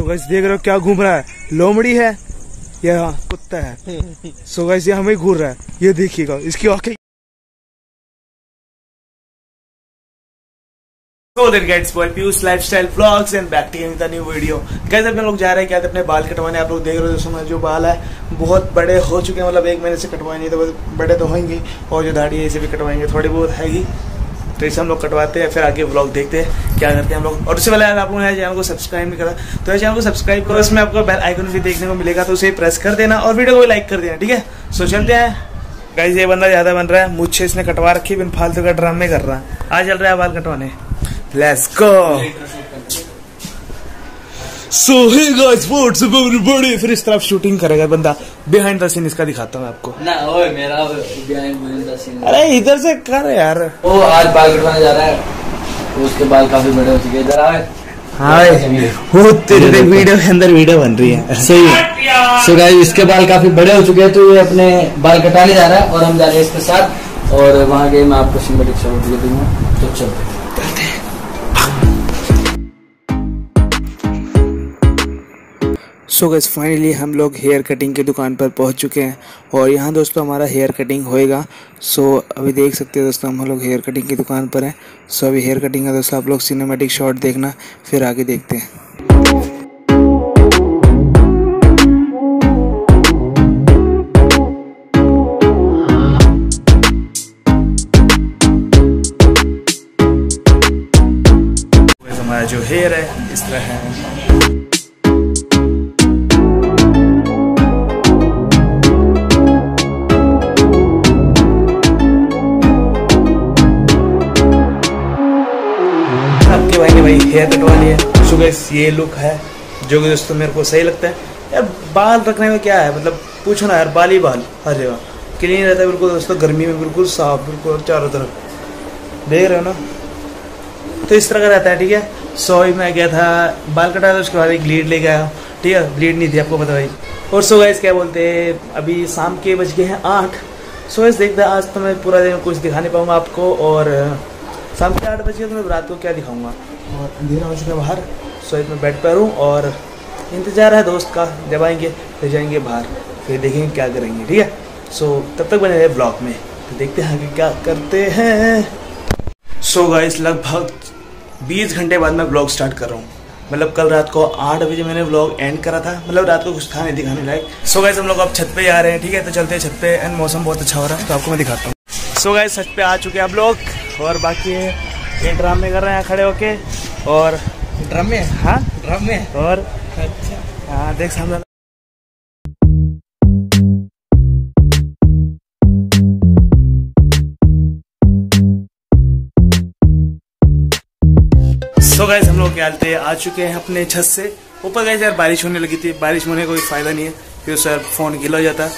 So guys देख रहे हो क्या घूम रहा है? लोमड़ी है या कुत्ता है? सो गाइस ये हमें घूर रहा है। ये देखिएगा इसकी आँखें So there guys, boy Pius lifestyle vlogs and back to with a new video. Guys अब लोग जा रहे हैं क्या? अपने बाल कटवाने आप लोग देख रहे हो दोस्तों जो बाल है बहुत बड़े हो चुके हैं। मतलब एक महीने से कटवाए नहीं तो बड़े तो होंगे और जो दाढ़ी है इसे भी कटवाएँगे। थोड़ी बहुत हैगी तो इसे हम लोग कटवाते हैं, फिर आगे ब्लॉग देखते हैं क्या करते हैं हम लोग। और उससे पहले आप लोगों ने चैनल को सब्सक्राइब नहीं करा तो चैनल को सब्सक्राइब करो, इसमें आपको बेल आइकन भी देखने को मिलेगा तो उसे प्रेस कर देना और वीडियो को भी लाइक कर देना, ठीक है? सो चलते हैं। गाइस ये बंदा ज़्यादा बन रहा है मुझे इसने कटवा रखी, बिन फालतू का ड्रामे कर रहा है। आज चल रहा है बाल कटवाने। Let's go so hey guys what's up everybody फिर इस तरफ़ शूटिंग करेगा बंदा। बिहाइंड द सीन इसका दिखाता हूँ आपको। ना ओए मेरा बिहाइंड द सीन अरे इधर से कर यार। वो आज बाल कटवाने जा रहा है। उसके बाल काफ़ी बड़े हो चुके हैं। इधर आए हाय वो तेरे वीडियो के अंदर वीडियो बन रही है। सही है। सो गाइस इसके बाल काफ़ी बड़े हो चुके हैं तो ये अपने बाल कटाने जा रहा है और हम जा रहे हैं इसके साथ। और वहाँ गए मैं आपको सिंबलिक शॉट दे दूँगा तो चलते हैं सो गैस फाइनली हम लोग हेयर कटिंग की दुकान पर पहुँच चुके हैं। और यहाँ दोस्तों हमारा हेयर कटिंग होएगा। सो अभी देख सकते हैं दोस्तों, हम लोग हेयर कटिंग की दुकान पर हैं। सो अभी हेयर कटिंग का दोस्तों आप लोग सिनेमेटिक शॉट देखना, फिर आगे देखते हैं। हमारा जो हेयर है, इस तरह है। आपके भाई ने भाई? हेयर कटवा लिया सुबह ये लुक है। जो कि दोस्तों मेरे को सही लगता है। यार, बाल रखने में क्या है? मतलब पूछो ना यार, बाल ही बाल। हर जगह क्लीन रहता है बिल्कुल दोस्तों, गर्मी में बिल्कुल साफ़, बिल्कुल चारों तरफ़। देख रहे हो ना? तो इस तरह का रहता है, ठीक है? सो मैं गया था, बाल कटाया था, उसके बाद एक ब्लीड लेके आया। ठीक है? ब्लीड नहीं थी, आपको पता भाई। और सो गाइस क्या बोलते हैं? अभी शाम के बज गए हैं आठ। सो गाइस देखते आज तो मैं पूरा दिन कुछ दिखा नहीं पाऊँगा आपको और शाम के आठ बजे तो मैं रात को क्या दिखाऊँगा? और अंधेरा हो चुका है बाहर। सो मैं बेड पर हूँ और इंतज़ार है दोस्त का। जब आएँगे फिर जाएँगे बाहर फिर देखेंगे क्या करेंगे ठीक है? सो तब तक बने रहे ब्लॉग में। तो देखते हैं आगे क्या करते हैं। सो गाइस लगभग 20 घंटे बाद मैं ब्लॉग स्टार्ट कर रहा हूँ। मतलब कल रात को आठ बजे मैंने ब्लॉग एंड करा था। मतलब रात को कुछ था नहीं दिखाने लायक। सो गाइस हम लोग अब छत पे जा रहे हैं ठीक है? तो चलते हैं छत पे। एंड मौसम बहुत अच्छा हो रहा है तो आपको मैं दिखाता हूँ। सो गाइस छत पे आ चुके हैं आप लोग। और बाकी ये ड्रामे कर रहे हैं खड़े होके। और ड्रम में? हाँ? ड्रम में? और अच्छा। हाँ देख सामने। सो गाइस हम लोग क्या हालते आ चुके हैं अपने छत से। ऊपर गए यार बारिश होने लगी थी। बारिश होने का कोई फ़ायदा नहीं है। फिर सर फ़ोन गीला हो जाता।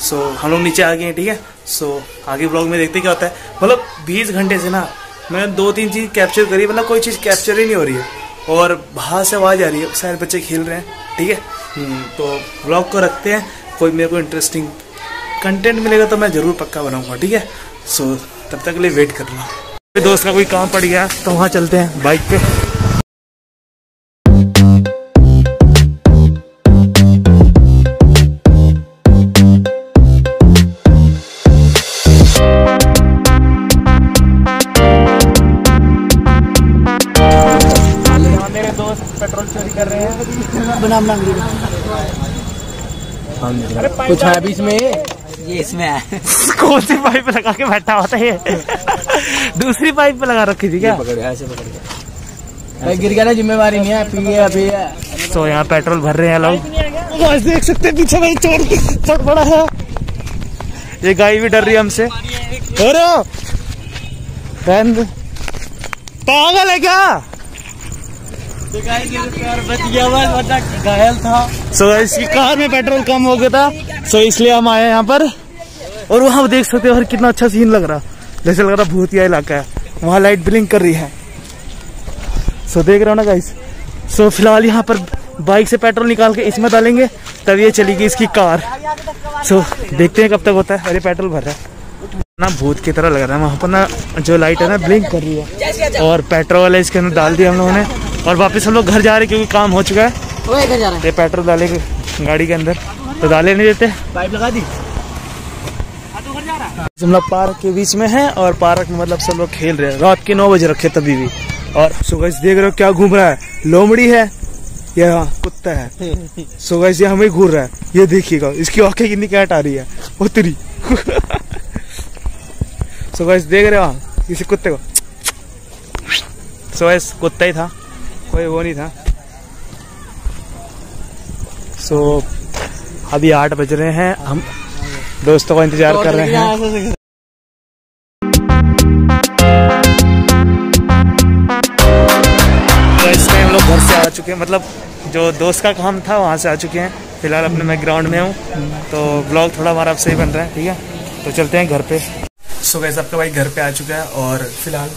सो हम लोग नीचे आ गए हैं ठीक है? सो आगे ब्लॉग में देखते क्या होता है। मतलब बीस घंटे से ना मैंने दो तीन चीज़ कैप्चर करी मतलब कोई चीज़ कैप्चर ही नहीं हो रही है। और बाहर से आवाज़ आ रही है शायद बच्चे खेल रहे हैं ठीक है? हम्म, तो ब्लॉग को रखते हैं कोई मेरे को इंटरेस्टिंग कंटेंट मिलेगा तो मैं ज़रूर पक्का बनाऊँगा ठीक है? सो तब तक के लिए वेट कर लो। दोस्त का कोई काम पड़ गया तो वहाँ चलते हैं बाइक पे। पेट्रोल चोरी कर रहे हैं। बनाम नाम कुछ है बीच में? ये इसमें है। कौन सी पाइप लगा के बैठा होता है ये? दूसरी पाइप पे लगा रखी थी क्या? पकड़ ऐसे पकड़ गया। गिर गया ना जिम्मेवारी नहीं है पी है। अभी तो यहाँ पेट्रोल भर रहे हैं लोग। आज देख सकते हैं पीछे भाई चोर चोर पड़ा है। ये गाय भी डर रही है हमसे। अरे! पागल है क्या? घायल था सो इसकी कार में पेट्रोल कम हो गया था। सो इसलिए हम आए यहाँ पर। और वहाँ देख सकते हो कितना अच्छा सीन लग रहा। जैसे लग रहा भूतिया इलाका है। वहाँ लाइट ब्लिंक कर रही है। सो देख रहे हो ना गाइस सो फ़िलहाल यहाँ पर बाइक से पेट्रोल निकाल के इसमें डालेंगे, तब ये चलेगी इसकी कार सो देखते हैं कब तक होता है। अरे पेट्रोल भर रहा है। ना भूत की तरह लग रहा है। वहाँ पर ना जो लाइट है ना ब्लिंक कर रही है। और पेट्रोल है इसके अंदर डाल दिया हम लोगों ने। और वापस हम लोग घर जा रहे हैं क्योंकि काम हो चुका है। वो इधर जा रहा है। ये पेट्रोल डालेंगे गाड़ी के अंदर। तो डाले नहीं देते। पाइप लगा दी। हम लोग पार्क के बीच में हैं और पार्क में मतलब सब लोग खेल रहे हैं। रात के नौ बजे रखे तभी भी। और सो गाइस देख रहे हो क्या घूम रहा है? लोमड़ी है? ये हाँ कुत्ता है। सो गाइस ये हमें घूर रहा है। ये देखिएगा इसकी आँखें कितनी कैट आ रही है। उतरी। सो गाइस देख रहे हो आप इसी कुत्ते को। सो गाइस कुत्ता ही था। कोई वो नहीं था। सो so, अभी आठ बज रहे हैं। हम दोस्तों का इंतज़ार कर रहे हैं। तो इस टाइम लोग घर से आ चुके हैं। मतलब जो दोस्त का काम था वहाँ से आ चुके हैं। फ़िलहाल अपने मैं ग्राउंड में हूँ। तो ब्लॉग थोड़ा हमारा अब सही बन रहा है ठीक है? तो चलते हैं घर पे। सो गैस आपका भाई घर पे आ चुका है और फ़िलहाल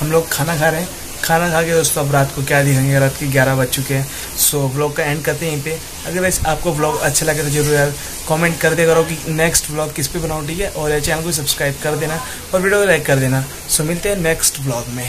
हम लोग खाना खा रहे हैं। खाना खा के दोस्तों, अब रात को क्या दिखाएँगे? रात के ग्यारह बज चुके हैं। सो ब्लॉग का एंड करते हैं यहीं पे। अगर वैसे आपको ब्लॉग अच्छा लगे तो ज़रूर यार कमेंट कर दे करो कि नेक्स्ट ब्लॉग किस पे बनाओ ठीक है? और चैनल को सब्सक्राइब कर देना और वीडियो को लाइक कर देना। सो मिलते हैं नेक्स्ट ब्लॉग में।